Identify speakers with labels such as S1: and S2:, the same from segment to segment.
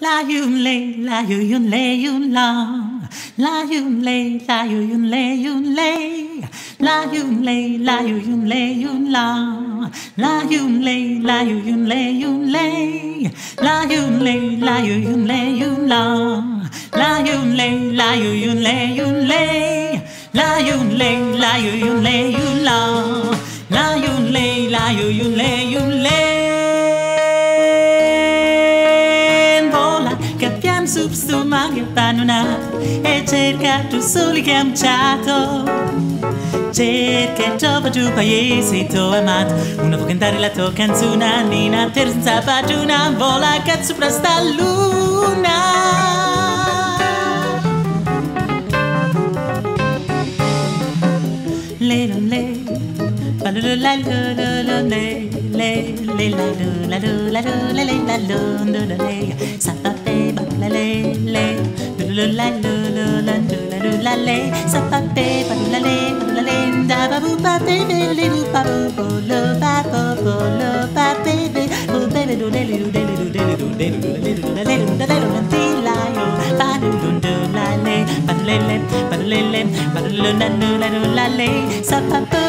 S1: La yun le, la yu yun le yun la. La yun le, la yu yun le yun le. La yun le, la yu yun le yun la. La yun le, la yu yun le yun le. La yun le, la yu yun le yun la. La yun le, la yu yun le yun le. La yun le, la yu yun le yun la. La yun le, la yu yun le yun le. su stomaco abbandonato e cerca tu soli chiamciato cerca il gioco giù paese tuo amato uno può cantare la tua canzone Nina terza pagiuna vola cazzo sopra sta luna le non Sa pa pa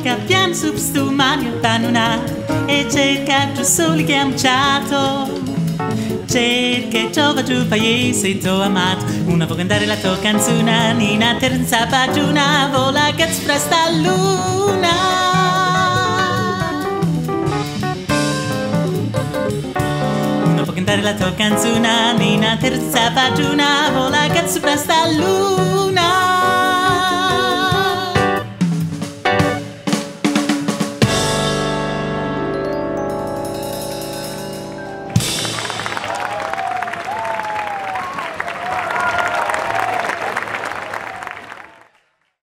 S1: Vola che pian sub stu manio panuna E cerca tu soli che amciato. Cerca trova giù paese tuo amato. Una può cantare la tua canzone Nina terza pagina Vola che sopra sta luna. Una può cantare la tua canzone Nina terza pagina Vola che sopra sta luna